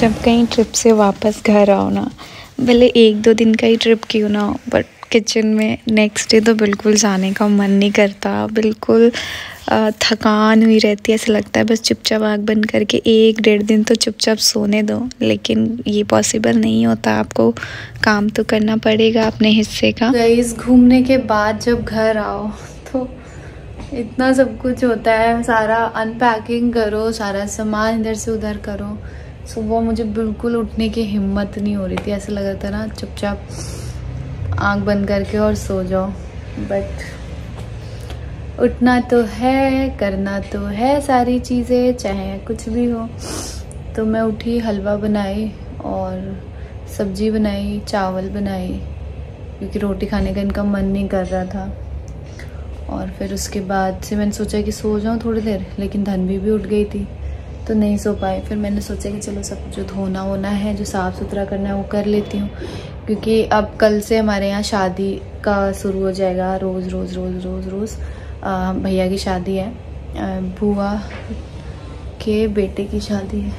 जब कहीं ट्रिप से वापस घर आओ ना, भले एक दो दिन का ही ट्रिप क्यों ना हो बट किचन में नेक्स्ट डे तो बिल्कुल जाने का मन नहीं करता। बिल्कुल थकान हुई रहती है, ऐसा लगता है बस चुपचाप आग बंद करके एक डेढ़ दिन तो चुपचाप सोने दो। लेकिन ये पॉसिबल नहीं होता, आपको काम तो करना पड़ेगा अपने हिस्से का। गईस घूमने के बाद जब घर आओ तो इतना सब कुछ होता है। सारा अनपैकिंग करो, सारा सामान इधर से उधर करो। सुबह मुझे बिल्कुल उठने की हिम्मत नहीं हो रही थी। ऐसा लग रहा था ना, चुपचाप आँख बंद करके और सो जाओ। बट उठना तो है, करना तो है सारी चीज़ें, चाहे कुछ भी हो। तो मैं उठी, हलवा बनाई और सब्ज़ी बनाई, चावल बनाई, क्योंकि रोटी खाने का इनका मन नहीं कर रहा था। और फिर उसके बाद से मैंने सोचा कि सो जाऊँ थोड़ी देर, लेकिन धनवी भी उठ गई थी। तो नहीं सो पाए। फिर मैंने सोचा कि चलो सब जो धोना वोना है, जो साफ़ सुथरा करना है वो कर लेती हूँ। क्योंकि अब कल से हमारे यहाँ शादी का शुरू हो जाएगा रोज़ रोज़ रोज़ रोज़ रोज़। भैया की शादी है। बुआ के बेटे की शादी है।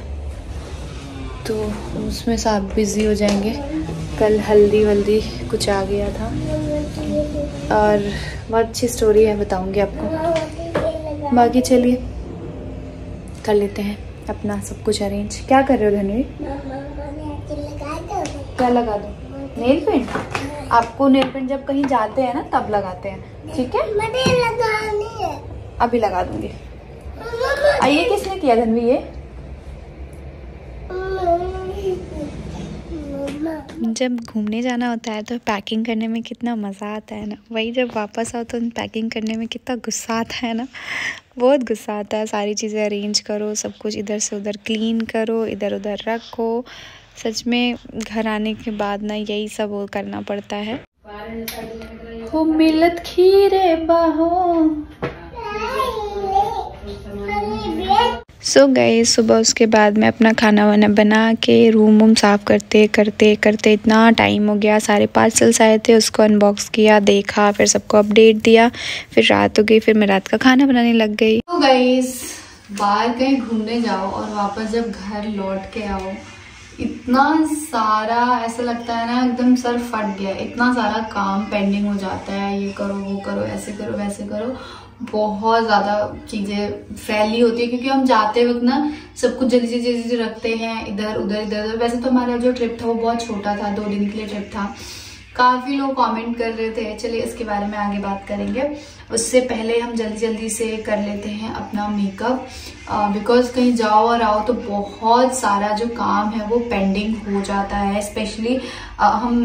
तो उसमें सब बिज़ी हो जाएँगे। कल हल्दी वल्दी कुछ आ गया था। और बहुत अच्छी स्टोरी है, बताऊँगी आपको। बाकी चलिए। कर लेते हैं अपना सब कुछ अरेंज क्या कर रहे हो धनवी? क्या लगा दो? नेल पेंट आपको नेल पेंट जब कहीं जाते हैं ना, तब लगाते हैं। ठीक है है? अभी लगा दूँगी। आइए, किसने किया धनवी ये? जब घूमने जाना होता है तो पैकिंग करने में कितना मज़ा आता है ना। वही जब वापस आओ तो पैकिंग करने में कितना गुस्सा आता है ना। बहुत गुस्सा आता है, सारी चीज़ें अरेंज करो, सब कुछ इधर से उधर क्लीन करो, इधर उधर रखो। सच में घर आने के बाद ना यही सब वो करना पड़ता है। हो मिलत खीरे बाहो। सो so गए सुबह उसके बाद मैं अपना खाना वाना बना के रूम वूम साफ़ करते करते करते इतना टाइम हो गया। सारे पार्सल्स आए थे, उसको अनबॉक्स किया, देखा, फिर सबको अपडेट दिया। फिर रात हो गई, फिर मैं रात का खाना बनाने लग गई। तो गई बाहर कहीं घूमने जाओ और वापस जब घर लौट के आओ, इतना सारा, ऐसा लगता है ना, एकदम सर फट गया। इतना सारा काम पेंडिंग हो जाता है। ये करो, वो करो, ऐसे करो, वैसे करो। बहुत ज़्यादा चीज़ें फैली होती है, क्योंकि हम जाते वक्त ना सब कुछ जल्दी जल्दी जल्दी रखते हैं, इधर, उधर इधर, उधर। वैसे तो हमारा जो ट्रिप था वो बहुत छोटा था, दो दिन के लिए ट्रिप था। काफ़ी लोग कमेंट कर रहे थे चलिए इसके बारे में आगे बात करेंगे। उससे पहले हम जल्दी जल्दी से कर लेते हैं अपना मेकअप बिकॉज़ कहीं जाओ और आओ तो बहुत सारा जो काम है वो पेंडिंग हो जाता है। स्पेशली हम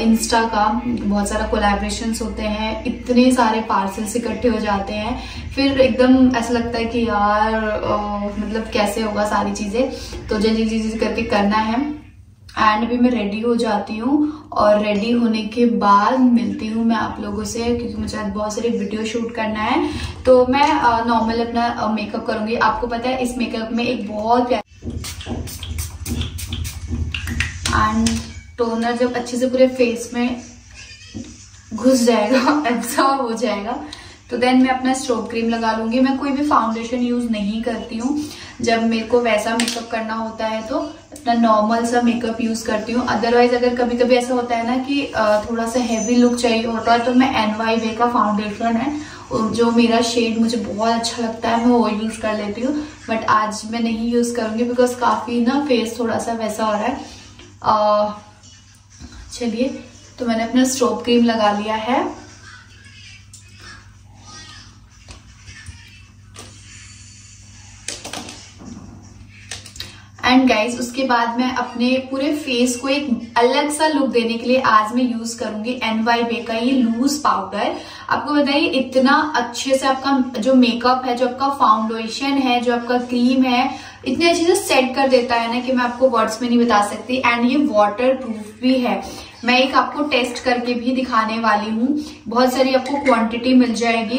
इंस्टा का बहुत सारा कोलैबोरेशन होते हैं इतने सारे पार्सल्स इकट्ठे हो जाते हैं। फिर एकदम ऐसा लगता है कि यार आ, मतलब कैसे होगा सारी चीज़ें? तो जल्दी जल्दी करके करना है। एंड भी मैं रेडी हो जाती हूँ और रेडी होने के बाद मिलती हूँ मैं आप लोगों से, क्योंकि मुझे आज बहुत सारी वीडियो शूट करना है। तो मैं नॉर्मल अपना मेकअप करूँगी। आपको पता है, इस मेकअप में एक बहुत एंड टोनर जब अच्छे से पूरे फेस में घुस जाएगा एब्जॉर्ब हो जाएगा तो देन मैं अपना स्ट्रोक क्रीम लगा लूँगी। मैं कोई भी फाउंडेशन यूज़ नहीं करती हूँ। जब मेरे को वैसा मेकअप करना होता है तो अपना नॉर्मल सा मेकअप यूज़ करती हूँ। अदरवाइज़ अगर कभी कभी ऐसा होता है ना कि थोड़ा सा हैवी लुक चाहिए होता है तो मैं एन वाई वे का फाउंडेशन है। और जो मेरा शेड मुझे बहुत अच्छा लगता है, मैं वो यूज़ कर लेती हूँ। बट आज मैं नहीं यूज़ करूँगी बिकॉज़ काफ़ी ना फेस थोड़ा सा वैसा हो रहा है। चलिए तो मैंने अपना स्ट्रोप क्रीम लगा लिया है। एंड गाइज़ उसके बाद मैं अपने पूरे फेस को एक अलग सा लुक देने के लिए आज मैं यूज़ करूँगी एन वाई बे का ये लूज पाउडर आपको बताइए, इतना अच्छे से आपका जो मेकअप है, जो आपका फाउंडेशन है, जो आपका क्रीम है, इतने अच्छे से सेट कर देता है ना कि मैं आपको वर्ड्स में नहीं बता सकती। एंड ये वाटर प्रूफ भी है। मैं एक आपको टेस्ट करके भी दिखाने वाली हूँ। बहुत सारी आपको क्वांटिटी मिल जाएगी।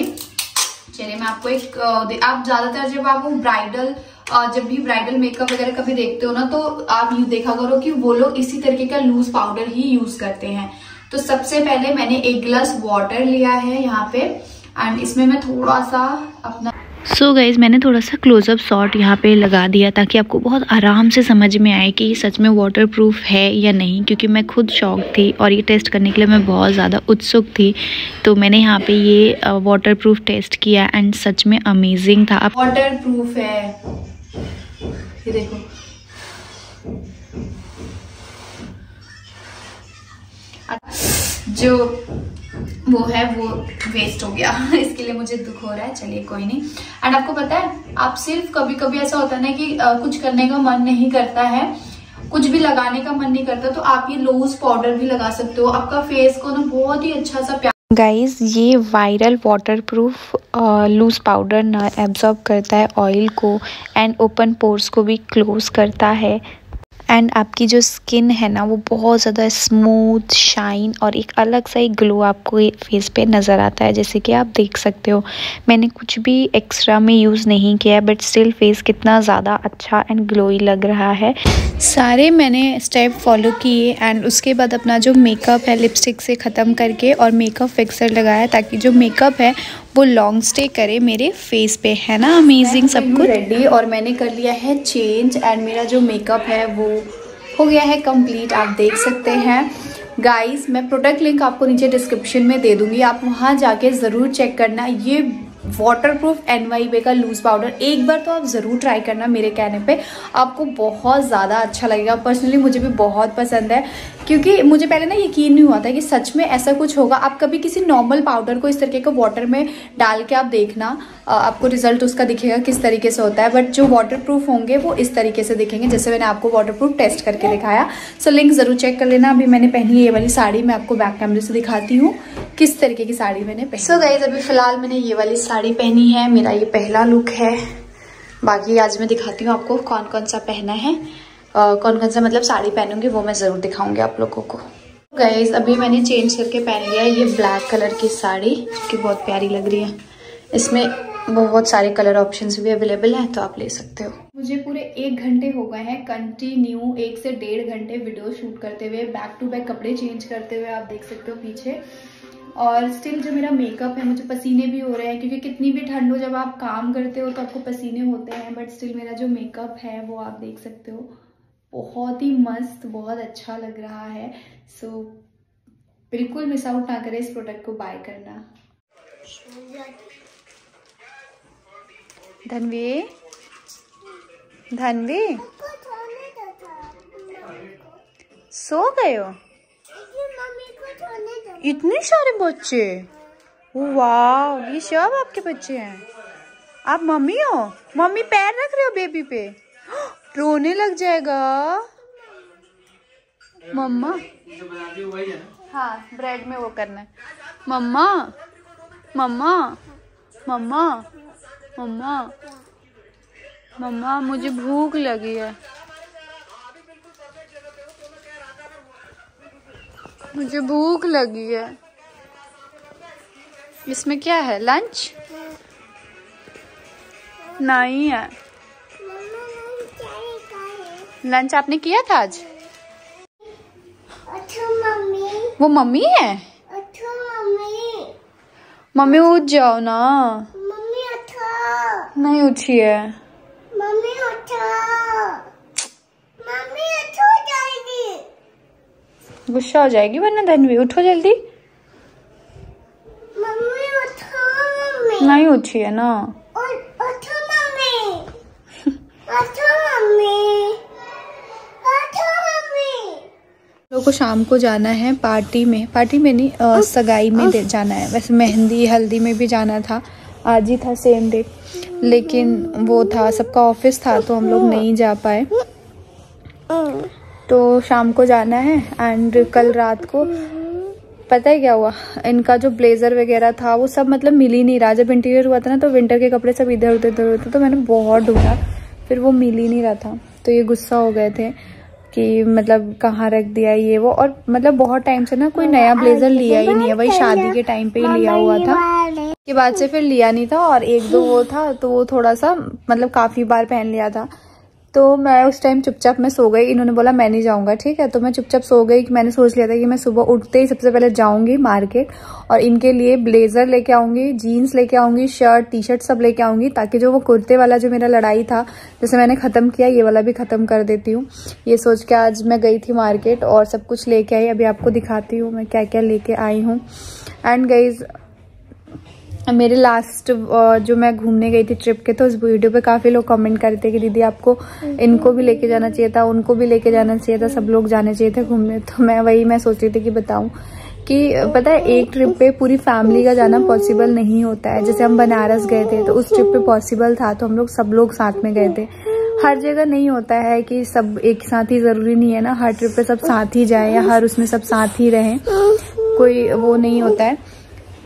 चलिए, मैं आपको एक आप ज़्यादातर जब आप ब्राइडल जब भी ब्राइडल मेकअप वगैरह कभी देखते हो ना तो आप यू देखा करो कि वो लोग इसी तरीके का लूज पाउडर ही यूज़ करते हैं। तो सबसे पहले मैंने एक गिलास वाटर लिया है यहाँ पे एंड इसमें मैं थोड़ा सा अपना सो so गाइज़ मैंने थोड़ा सा क्लोजअप शॉट यहाँ पे लगा दिया ताकि आपको बहुत आराम से समझ में आए कि सच में वाटर प्रूफ है या नहीं क्योंकि मैं खुद शौक थी और ये टेस्ट करने के लिए मैं बहुत ज़्यादा उत्सुक थी। तो मैंने यहाँ पे ये वाटर प्रूफ टेस्ट किया एंड सच में अमेजिंग था। वाटर प्रूफ है। ये देखो। जो वो है वो वेस्ट हो गया। इसके लिए मुझे दुख हो रहा है। चलिए कोई नहीं। एंड आपको पता है आप सिर्फ़ कभी कभी ऐसा होता है ना कि आ, कुछ करने का मन नहीं करता है। कुछ भी लगाने का मन नहीं करता तो आप ये लोज पाउडर भी लगा सकते हो। आपका फेस को ना बहुत ही अच्छा सा गाइज़ ये viral waterproof loose powder ना एब्जॉर्ब करता है ऑयल को एंड ओपन पोर्स को भी क्लोज करता है। एंड आपकी जो स्किन है ना, वो बहुत ज़्यादा स्मूथ शाइन और एक अलग सा ही ग्लो आपको फेस पे नज़र आता है, जैसे कि आप देख सकते हो। मैंने कुछ भी एक्स्ट्रा में यूज़ नहीं किया बट स्टिल फेस कितना ज़्यादा अच्छा एंड ग्लोई लग रहा है। सारे मैंने स्टेप फॉलो किए एंड उसके बाद अपना जो मेकअप है लिपस्टिक से ख़त्म करके और मेकअप फिक्सर लगाया ताकि जो मेकअप है वो लॉन्ग स्टे करे मेरे फेस पे है ना? अमेजिंग सब कुछ। रेडी और मैंने कर लिया है चेंज एंड मेरा जो मेकअप है वो हो गया है कंप्लीट आप देख सकते हैं। गाइस मैं प्रोडक्ट लिंक आपको नीचे डिस्क्रिप्शन में दे दूँगी आप वहाँ जाके ज़रूर चेक करना। ये waterproof N Y Bae का लूज पाउडर एक बार तो आप ज़रूर ट्राई करना मेरे कहने पे। आपको बहुत ज़्यादा अच्छा लगेगा। पर्सनली मुझे भी बहुत पसंद है। क्योंकि मुझे पहले ना यकीन नहीं हुआ था कि सच में ऐसा कुछ होगा। आप कभी किसी नॉर्मल पाउडर को इस तरीके का वाटर में डाल के आप देखना। आपको रिज़ल्ट उसका दिखेगा किस तरीके से होता है बट जो वाटर प्रूफ होंगे वो इस तरीके से दिखेंगे, जैसे मैंने आपको वाटर प्रूफ टेस्ट करके दिखाया। सो लिंक ज़रूर चेक कर लेना। अभी मैंने पहनी ये वाली साड़ी, मैं आपको बैक कैमरे से दिखाती हूँ किस तरीके की साड़ी मैंने पहनी। सो गई अभी फ़िलहाल मैंने ये वाली साड़ी पहनी है, मेरा ये पहला लुक है। बाकी आज मैं दिखाती हूँ आपको कौन कौन सा पहना है। कौन कौन सा मतलब साड़ी पहनूँगी, वो मैं ज़रूर दिखाऊँगी आप लोगों को। गैस अभी मैंने चेंज करके पहन लिया ये ब्लैक कलर की साड़ी, जो बहुत प्यारी लग रही है। इसमें बहुत सारे कलर ऑप्शंस भी अवेलेबल हैं तो आप ले सकते हो। मुझे पूरे एक घंटे हो गए हैं कंटिन्यू एक से डेढ़ घंटे वीडियो शूट करते हुए बैक टू बैक कपड़े चेंज करते हुए आप देख सकते हो पीछे। और स्टिल जो मेरा मेकअप है मुझे पसीने भी हो रहे हैं क्योंकि कितनी भी ठंड हो जब आप काम करते हो तो आपको पसीने होते हैं बट स्टिल मेरा जो मेकअप है वो आप देख सकते हो। बहुत ही मस्त बहुत अच्छा लग रहा है। सो so, बिल्कुल मिस आउट ना करें इस प्रोडक्ट को बाय करना। धनवी? धनवी? सो गए हो? इतने सारे बच्चे। वाह, ये सब आपके बच्चे हैं। आप मम्मी हो? मम्मी पैर रख रहे हो बेबी पे? रोने लग जाएगा। मम्मा? हाँ ब्रेड में वो करना है। मम्मा? मम्मा? मम्मा? मम्मा मम्मा मुझे भूख लगी है। मुझे भूख लगी है। इसमें क्या है? लंच? नहीं है। लंच आपने किया था आज? वो मम्मी है? मम्मी। मम्मी उठ जाओ ना। नहीं उठी है मम्मी उठा। मम्मी उठो जल्दी। गुस्सा हो जाएगी वरना धनवी उठो जल्दी। मम्मी उठो मम्मी। नहीं उठी है ना उठो मम्मी। उठो मम्मी। लोगों को शाम को जाना है पार्टी में। पार्टी में नहीं आ, सगाई में जाना है। वैसे मेहंदी हल्दी में भी जाना था। आज ही था सेम डे लेकिन वो था, सबका ऑफ़िस था तो हम लोग नहीं जा पाए। तो शाम को जाना है एंड कल रात को, पता है क्या हुआ? इनका जो ब्लेजर वगैरह था, वो सब मतलब मिल ही नहीं रहा। जब इंटीरियर हुआ था ना तो विंटर के कपड़े सब इधर उधर उधर होते तो मैंने बहुत ढूंढा। फिर वो मिल ही नहीं रहा था। तो ये गुस्सा हो गए थे कि मतलब कहाँ रख दिया ये वो। और मतलब बहुत टाइम से ना कोई नया ब्लेजर लिया ही नहीं है। वही शादी के टाइम पे ही लिया हुआ था। के बाद से फिर लिया नहीं था और एक दो वो था तो वो थोड़ा सा मतलब काफ़ी बार पहन लिया था। तो मैं उस टाइम चुपचाप मैं सो गई। इन्होंने बोला, मैं नहीं जाऊँगा, ठीक है? तो मैं चुपचाप सो गई। कि मैंने सोच लिया था कि मैं सुबह उठते ही सबसे पहले जाऊँगी मार्केट और इनके लिए ब्लेजर लेके आऊँगी जीन्स लेके आऊँगी शर्ट टी शर्ट सब लेके आऊँगी, ताकि जो वो कुर्ते वाला जो मेरा लड़ाई था, जैसे मैंने ख़त्म किया, ये वाला भी ख़त्म कर देती हूँ। ये सोच के आज मैं गई थी मार्केट और सब कुछ लेके आई। अभी आपको दिखाती हूँ मैं क्या क्या लेके आई हूँ। एंड गईज़ मेरे लास्ट जो मैं घूमने गई थी ट्रिप के तो उस वीडियो पे काफ़ी लोग कमेंट करते कि दीदी आपको इनको भी लेके जाना चाहिए था, उनको भी लेके जाना चाहिए था, सब लोग जाने चाहिए थे घूमने। तो मैं वही मैं सोच रही थी कि बताऊँ कि पता है, एक ट्रिप पे पूरी फैमिली का जाना पॉसिबल नहीं होता है। जैसे हम बनारस गए थे तो उस ट्रिप पे पॉसिबल था तो हम लोग सब लोग साथ में गए थे। हर जगह नहीं होता है कि सब एक साथ ही ज़रूरी नहीं है ना, हर ट्रिप पे सब साथ ही जाए या हर उसमें सब साथ ही रहें। कोई वो नहीं होता है।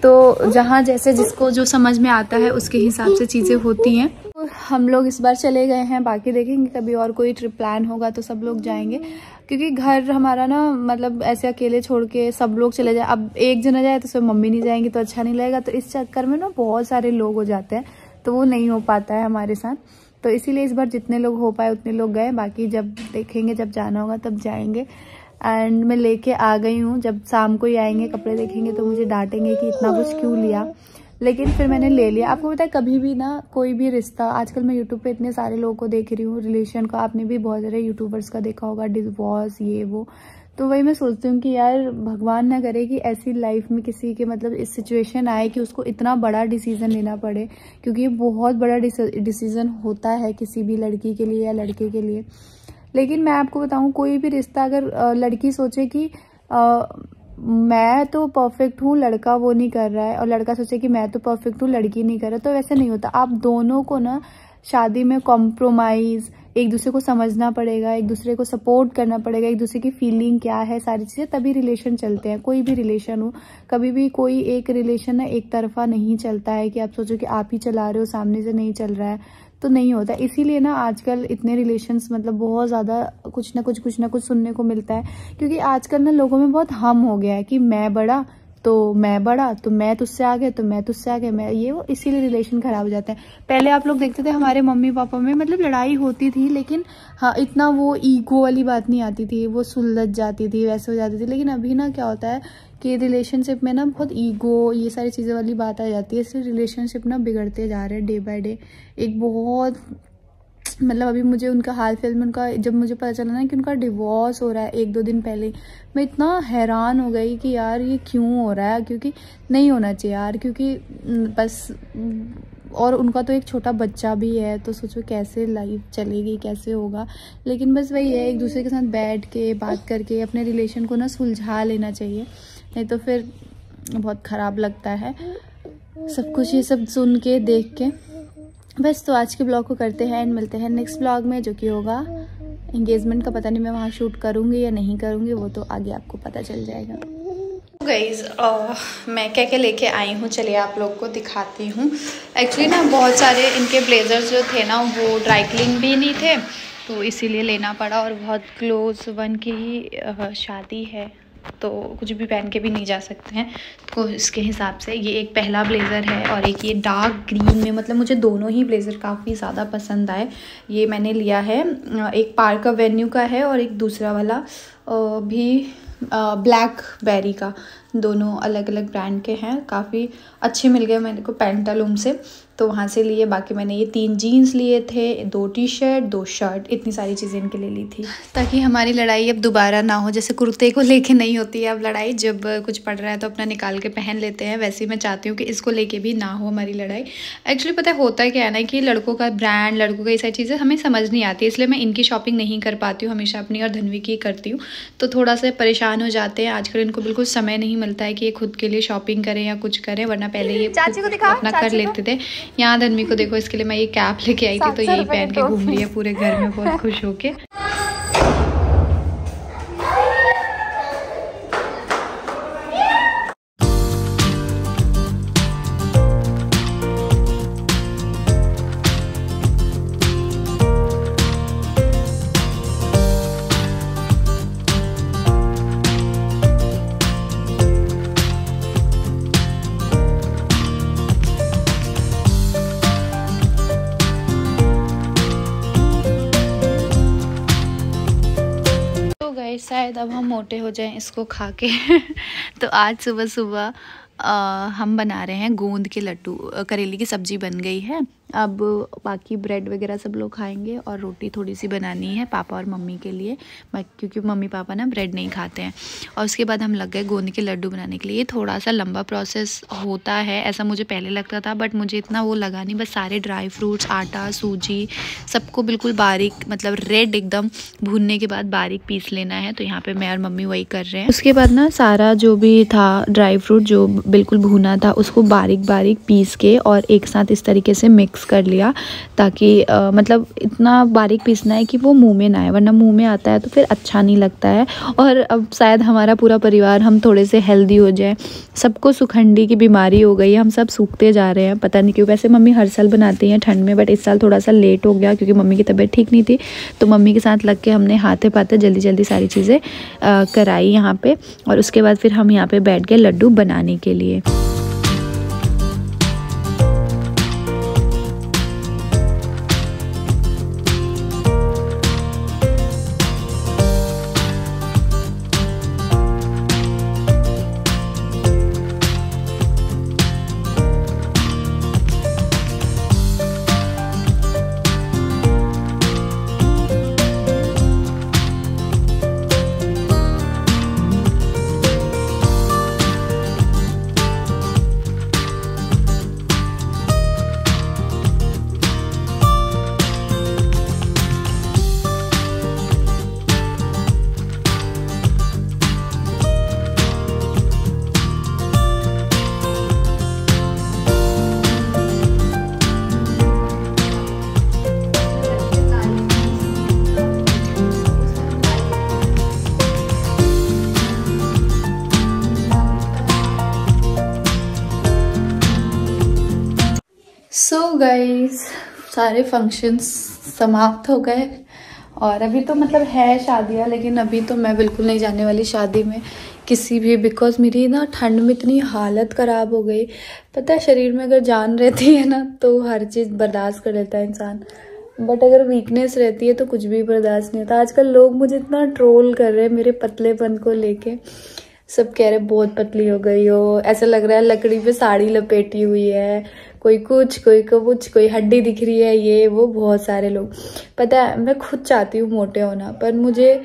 तो जहाँ जैसे जिसको जो समझ में आता है, उसके हिसाब से चीज़ें होती हैं। तो हम लोग इस बार चले गए हैं, बाकी देखेंगे, कभी और कोई ट्रिप प्लान होगा तो सब लोग जाएँगे। क्योंकि घर हमारा ना मतलब ऐसे अकेले छोड़ के सब लोग चले जाए। अब एक जना जाए तो सब मम्मी नहीं जाएँगी तो अच्छा नहीं लगेगा। तो इस चक्कर में ना बहुत सारे लोग हो जाते हैं तो वो नहीं हो पाता है हमारे साथ। तो इसीलिए इस बार जितने लोग हो पाए उतने लोग गए। बाकी जब देखेंगे, जब जाना होगा तब जाएँगे। एंड मैं लेके आ गई हूँ। जब शाम को ही आएँगे, कपड़े देखेंगे तो मुझे डांटेंगे कि इतना कुछ क्यों लिया। लेकिन फिर मैंने ले लिया। आपको पता है, कभी भी ना कोई भी रिश्ता, आजकल मैं यूट्यूब पे इतने सारे लोगों को देख रही हूँ रिलेशन का, आपने भी बहुत सारे यूट्यूबर्स का देखा होगा डिवोर्स ये, वो। तो वही मैं सोचती हूँ कि यार, भगवान ना करे कि ऐसी लाइफ में किसी के मतलब इस सिचुएशन आए कि उसको इतना बड़ा डिसीज़न लेना पड़े, क्योंकि ये बहुत बड़ा डिसीज़न होता है किसी भी लड़की के लिए या लड़के के लिए। लेकिन मैं आपको बताऊँ कोई भी रिश्ता अगर लड़की सोचे कि आ, मैं तो परफेक्ट हूँ लड़का वो नहीं कर रहा है और लड़का सोचे कि मैं तो परफेक्ट हूँ लड़की नहीं कर रहा तो वैसे नहीं होता। आप दोनों को ना शादी में कॉम्प्रोमाइज़ एक दूसरे को समझना पड़ेगा एक दूसरे को सपोर्ट करना पड़ेगा एक दूसरे की फीलिंग क्या है सारी चीज़ें तभी रिलेशन चलते हैं। कोई भी रिलेशन हो कभी भी कोई एक रिलेशन ना एक तरफा नहीं चलता है कि आप सोचो कि आप ही चला रहे हो सामने से नहीं चल रहा है। तो नहीं होता। इसीलिए ना आजकल इतने रिलेशंस मतलब बहुत ज़्यादा कुछ ना कुछ कुछ ना कुछ सुनने को मिलता है। क्योंकि आजकल ना लोगों में बहुत हम हो गया है कि मैं बड़ा तो मैं बड़ा तो मैं तुझसे आगे तो मैं तुझसे आगे, मैं ये वो, इसीलिए रिलेशन खराब हो जाता है। पहले आप लोग देखते थे हमारे मम्मी पापा में मतलब लड़ाई होती थी, लेकिन हाँ इतना वो ईगो वाली बात नहीं आती थी, वो सुलझ जाती थी, वैसे हो जाती थी। लेकिन अभी ना क्या होता है कि रिलेशनशिप में ना बहुत ईगो ये सारी चीज़ें वाली बात आ जाती है, इसलिए रिलेशनशिप ना बिगड़ते जा रहे हैं डे बाय डे एक बहुत मतलब अभी मुझे उनका हाल फिल में उनका, जब मुझे पता चला ना कि उनका डिवोर्स हो रहा है, एक दो दिन पहले, मैं इतना हैरान हो गई कि यार ये क्यों हो रहा है? क्योंकि नहीं होना चाहिए यार, क्योंकि बस, और उनका तो एक छोटा बच्चा भी है तो सोचो कैसे लाइफ चलेगी, कैसे होगा? लेकिन बस वही है, एक दूसरे के साथ बैठ के, बात करके, अपने रिलेशन को ना सुलझा लेना चाहिए। नहीं तो फिर बहुत ख़राब लगता है। सब कुछ ये सब सुन के, देख के। बस तो आज के ब्लॉग को करते हैं एंड मिलते हैं नेक्स्ट ब्लॉग में जो कि होगा इंगेजमेंट का पता नहीं मैं वहाँ शूट करूँगी या नहीं करूँगी वो तो आगे आपको पता चल जाएगा। गाइज़ uh, मैं क्या क्या लेके आई हूँ चलिए आप लोग को दिखाती हूँ। एक्चुअली ना बहुत सारे इनके ब्लेजर्स जो थे ना वो ड्राई क्लीन भी नहीं थे तो इसीलिए लेना पड़ा और बहुत क्लोज वन की ही शादी है। तो कुछ भी पहन के भी नहीं जा सकते हैं। तो इसके हिसाब से ये एक पहला ब्लेज़र है और एक ये डार्क ग्रीन में मतलब मुझे दोनों ही ब्लेज़र काफ़ी ज़्यादा पसंद आए। ये मैंने लिया है, एक पार्क वेन्यू का है और एक दूसरा वाला भी ब्लैक बेरी का। दोनों अलग अलग ब्रांड के हैं, काफ़ी अच्छे मिल गए मेरे को पेंटालूम से। तो वहाँ से लिए बाकी मैंने ये तीन जीन्स लिए थे दो टी शर्ट दो शर्ट इतनी सारी चीज़ें इनके लिए ली थी। ताकि हमारी लड़ाई अब दोबारा ना हो जैसे कुर्ते को लेके नहीं होती है अब लड़ाई जब कुछ पड़ रहा है तो अपना निकाल के पहन लेते हैं वैसे ही मैं चाहती हूँ कि इसको लेके भी ना हो हमारी लड़ाई। एक्चुअली पता है होता है क्या है ना कि लड़कों का ब्रांड लड़कों का ये सारी चीज़ें हमें समझ नहीं आती इसलिए मैं इनकी शॉपिंग नहीं कर पाती हूँ हमेशा अपनी और धनवी की करती हूँ। तो थोड़ा सा परेशान हो जाते हैं आजकल इनको बिल्कुल समय नहीं मिलता है कि ये खुद के लिए शॉपिंग करें या कुछ करें वरना पहले ये अपना कर लेते थे। यहाँ धनमी को देखो इसके लिए मैं ये कैप लेके आई थी तो यही पहन के घूम रही है पूरे घर में बहुत खुश होके। अब हम मोटे हो जाएँ इसको खा के तो आज सुबह सुबह हम बना रहे हैं गोंद के लड्डू करेले की सब्ज़ी बन गई है। अब बाकी ब्रेड वगैरह सब लोग खाएँगे और रोटी थोड़ी सी बनानी है पापा और मम्मी के लिए। क्योंकि मम्मी पापा ना ब्रेड नहीं खाते हैं। और उसके बाद हम लग गए गोंद के लड्डू बनाने के लिए। थोड़ा सा लंबा प्रोसेस होता है, ऐसा मुझे पहले लगता था बट मुझे इतना वो लगा नहीं। बस सारे ड्राई फ्रूट्स आटा, सूजी, सबको बिल्कुल बारीक मतलब रेड एकदम भूनने के बाद बारीक पीस लेना है। तो यहाँ पर मैं और मम्मी वही कर रहे हैं। उसके बाद ना सारा जो भी था ड्राई फ्रूट जो बिल्कुल भूना था, उसको बारीक बारीक पीस के और एक साथ इस तरीके से मिक्स मिक्स कर लिया ताकि आ, मतलब इतना बारीक पीसना है कि वो मुँह में ना आए वरना मुँह में आता है तो फिर अच्छा नहीं लगता है। और अब शायद हमारा पूरा परिवार हम थोड़े से हेल्दी हो जाए सबको सुखंडी की बीमारी हो गई है हम सब सूखते जा रहे हैं पता नहीं क्यों। वैसे मम्मी हर साल बनाती हैं ठंड में बट इस साल थोड़ा सा लेट हो गया क्योंकि मम्मी की तबीयत ठीक नहीं थी। तो मम्मी के साथ लग के हमने हाथे पाते जल्दी जल्दी सारी चीज़ें कराई यहाँ पे और उसके बाद फिर हम यहाँ पे बैठ गए लड्डू बनाने के लिए। गाइस सारे फ़ंक्शंस समाप्त हो गए। और अभी तो मतलब है शादियाँ, लेकिन अभी तो मैं बिल्कुल नहीं जाने वाली शादी में किसी भी बिकॉज़ मेरी ना ठंड में इतनी हालत ख़राब हो गई। पता है, शरीर में अगर जान रहती है ना तो हर चीज़ बर्दाश्त कर लेता है इंसान। बट अगर वीकनेस रहती है तो कुछ भी बर्दाश्त नहीं होता। आजकल लोग मुझे इतना ट्रोल कर रहे हैं मेरे पतलेपन को लेके। सब कह रहे बहुत पतली हो गई हो। ऐसा लग रहा है, लकड़ी पे साड़ी लपेटी हुई है। कोई कुछ कोई कुछ, कोई हड्डी दिख रही है, ये, वो, बहुत सारे लोग। पता है, मैं खुद चाहती हूँ मोटे होना, पर मुझे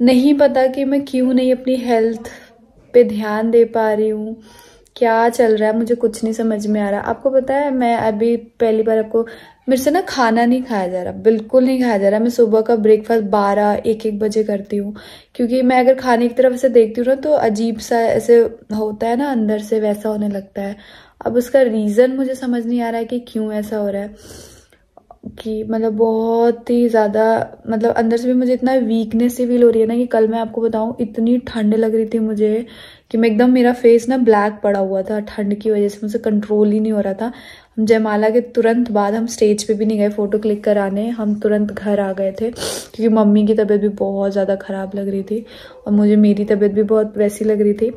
नहीं पता कि मैं क्यों नहीं अपनी हेल्थ पे ध्यान दे पा रही हूँ। क्या चल रहा है? मुझे कुछ नहीं समझ में आ रहा। आपको पता है, मैं अभी पहली बार आपको, मेरे से ना खाना नहीं खाया जा रहा, बिल्कुल नहीं खाया जा रहा। मैं सुबह का ब्रेकफास्ट बारह एक एक बजे करती हूँ, क्योंकि मैं अगर खाने की तरफ़ से देखती हूँ ना तो अजीब सा ऐसे होता है ना, अंदर से वैसा होने लगता है। अब उसका रीज़न मुझे समझ नहीं आ रहा है कि क्यों ऐसा हो रहा है। कि मतलब बहुत ही ज़्यादा मतलब अंदर से भी मुझे इतना वीकनेस से फील हो रही है ना कि कल मैं आपको बताऊँ, इतनी ठंड लग रही थी मुझे कि मैं एकदम मेरा फेस ना ब्लैक पड़ा हुआ था, ठंड की वजह से मुझे कंट्रोल ही नहीं हो रहा था। हम जयमाला के तुरंत बाद हम स्टेज पे भी नहीं गए फ़ोटो क्लिक कराने, हम तुरंत घर आ गए थे, क्योंकि मम्मी की तबीयत भी बहुत ज़्यादा ख़राब लग रही थी और मुझे मेरी तबीयत भी बहुत वैसी लग रही थी।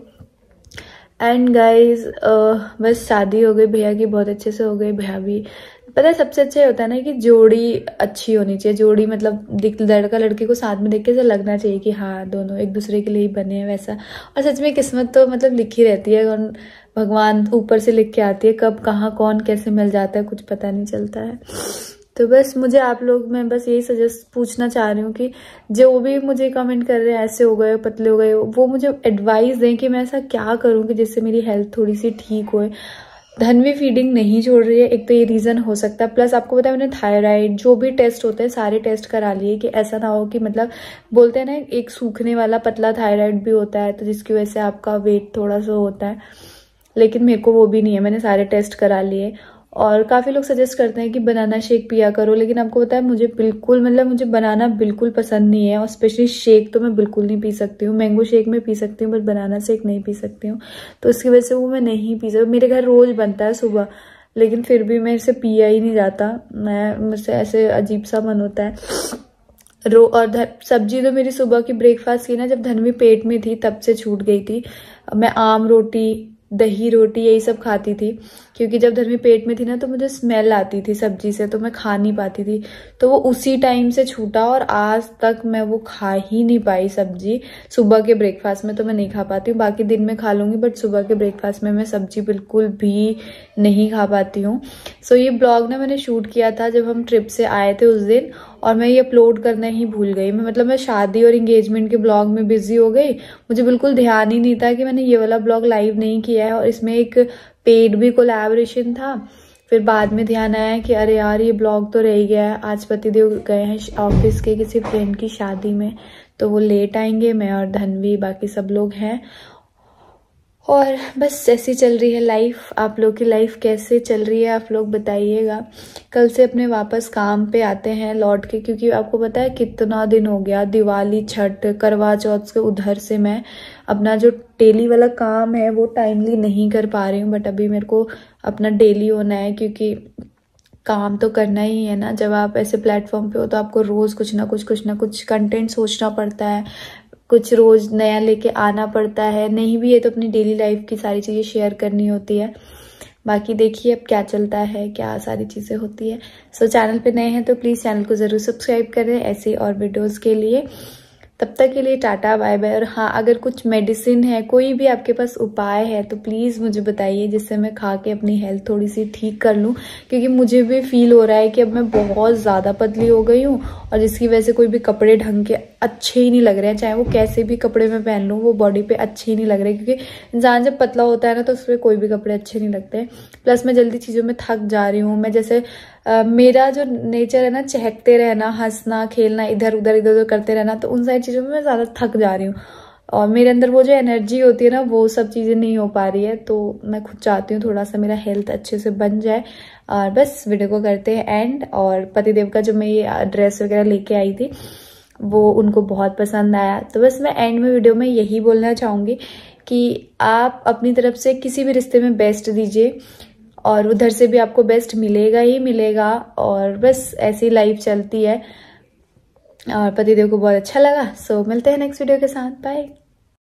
एंड गाइज़ uh, बस शादी हो गई भैया की बहुत अच्छे से हो गई भैया भी। पता है सबसे अच्छा होता है ना कि जोड़ी अच्छी होनी चाहिए जोड़ी मतलब लड़का लड़की को साथ में देख के ऐसा लगना चाहिए कि हाँ दोनों एक दूसरे के लिए ही बने हैं वैसा। और सच में किस्मत तो मतलब लिखी रहती है और भगवान ऊपर से लिख के आती है कब कहाँ कौन कैसे मिल जाता है कुछ पता नहीं चलता है। तो बस मुझे आप लोग, मैं बस यही सजेस्ट पूछना चाह रही हूँ कि जो भी मुझे कमेंट कर रहे हैं, ऐसे हो गए, पतले हो गए, वो मुझे एडवाइस दें कि मैं ऐसा क्या करूँ कि जिससे मेरी हेल्थ थोड़ी सी ठीक हो धनवी फीडिंग नहीं छोड़ रही है, एक तो ये रीज़न हो सकता है। प्लस आपको पता है, मैंने थायराइड जो भी टेस्ट होते हैं, सारे टेस्ट करा लिए कि ऐसा ना हो कि मतलब बोलते हैं ना, एक सूखने वाला पतला थायराइड भी होता है तो जिसकी वजह से आपका वेट थोड़ा सा होता है। लेकिन मेरे को वो भी नहीं है, मैंने सारे टेस्ट करा लिए। और काफ़ी लोग सजेस्ट करते हैं कि बनाना शेक पिया करो, लेकिन आपको पता है मुझे बिल्कुल मतलब मुझे बनाना बिल्कुल पसंद नहीं है, और स्पेशली शेक तो मैं बिल्कुल नहीं पी सकती हूँ। मैंगो शेक में पी सकती हूँ बट बनाना शेक नहीं पी सकती हूँ। तो उसकी वजह से वो मैं नहीं पी सकती। मेरे घर रोज़ बनता है सुबह, लेकिन फिर भी मैं इसे पिया ही नहीं जाता। मैं, मुझसे ऐसे अजीब सा मन होता है। रो, और सब्ज़ी तो मेरी सुबह की ब्रेकफास्ट की ना, जब धनवी पेट में थी, तब से छूट गई थी। मैं आम रोटी, दही रोटी, यही सब खाती थी। क्योंकि जब धर्मी पेट में थी ना तो मुझे स्मेल आती थी सब्ज़ी से तो मैं खा नहीं पाती थी। तो वो उसी टाइम से छूटा और आज तक मैं वो खा ही नहीं पाई सब्ज़ी। सुबह के ब्रेकफास्ट में तो मैं नहीं खा पाती हूँ, बाकी दिन में खा लूँगी बट सुबह के ब्रेकफास्ट में मैं सब्ज़ी बिल्कुल भी नहीं खा पाती हूँ। सो ये ब्लॉग ना मैंने शूट किया था जब हम ट्रिप से आए थे उस दिन, और मैं ये अपलोड करना ही भूल गई। मैं मतलब मैं शादी और इंगेजमेंट के ब्लॉग में बिज़ी हो गई। मुझे बिल्कुल ध्यान ही नहीं था कि मैंने ये वाला ब्लॉग लाइव नहीं किया है, और इसमें एक पेड भी कोलैबोरेशन था। फिर बाद में ध्यान आया कि अरे यार, ये ब्लॉग तो रह गया है। आज पतिदेव गए हैं ऑफ़िस के किसी फ्रेंड की शादी में। तो वो लेट आएँगे, मैं और धनवी, बाकी सब लोग हैं। और बस ऐसी चल रही है लाइफ आप लोग की लाइफ कैसे चल रही है, आप लोग बताइएगा। कल से अपने वापस काम पे आते हैं लौट के, क्योंकि आपको पता है कितना दिन हो गया। दिवाली, छठ, करवा चौथ के उधर से मैं अपना जो डेली वाला काम है वो टाइमली नहीं कर पा रही हूँ बट अभी मेरे को अपना डेली होना है क्योंकि काम तो करना ही है ना। जब आप ऐसे प्लेटफॉर्म पे हो तो आपको रोज़ कुछ ना कुछ कुछ ना कुछ कंटेंट सोचना पड़ता है कुछ रोज़ नया लेके आना पड़ता है। नहीं भी है तो अपनी डेली लाइफ की सारी चीज़ें शेयर करनी होती है। बाकी देखिए अब क्या चलता है क्या सारी चीज़ें होती है। सो so, चैनल पे नए हैं तो प्लीज़ चैनल को ज़रूर सब्सक्राइब करें ऐसे और वीडियोज़ के लिए। तब तक के लिए टाटा, बाय बाय। और हाँ अगर कुछ मेडिसिन है, कोई भी आपके पास उपाय है तो प्लीज़ मुझे बताइए, जिससे मैं खा के अपनी हेल्थ थोड़ी सी ठीक कर लूँ। क्योंकि मुझे भी फील हो रहा है कि अब मैं बहुत ज़्यादा पतली हो गई हूँ, और जिसकी वजह से कोई भी कपड़े ढंग के अच्छे ही नहीं लग रहे हैं, चाहे वो कैसे भी कपड़े मैं पहन लूँ, वो बॉडी पे अच्छे ही नहीं लग रहे, क्योंकि इंसान जब पतला होता है ना तो उस पर कोई भी कपड़े अच्छे नहीं लगते। प्लस मैं जल्दी चीज़ों में थक जा रही हूँ, मैं जैसे मेरा जो नेचर है ना, चहकते रहना, हंसना, खेलना, इधर, उधर इधर, उधर करते रहना तो उन सारी चीज़ों में मैं ज़्यादा थक जा रही हूँ। और मेरे अंदर वो जो एनर्जी होती है ना, वो सब चीज़ें नहीं हो पा रही है तो मैं खुद चाहती हूँ थोड़ा सा मेरा हेल्थ अच्छे से बन जाए। और बस वीडियो को करते हैं एंड और पतिदेव का जो मैं ये ड्रेस वगैरह लेके आई थी, वो उनको बहुत पसंद आया। तो बस मैं एंड में वीडियो में यही बोलना चाहूँगी कि आप अपनी तरफ़ से किसी भी रिश्ते में बेस्ट दीजिए। और उधर से भी आपको बेस्ट मिलेगा ही मिलेगा और बस ऐसी लाइफ चलती है। और पतिदेव को बहुत अच्छा लगा। सो मिलते हैं नेक्स्ट वीडियो के साथ। बाय